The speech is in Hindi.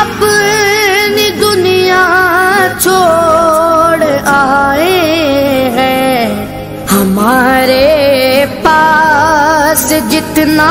अपनी दुनिया छोड़ आए हैं। हमारे पास जितना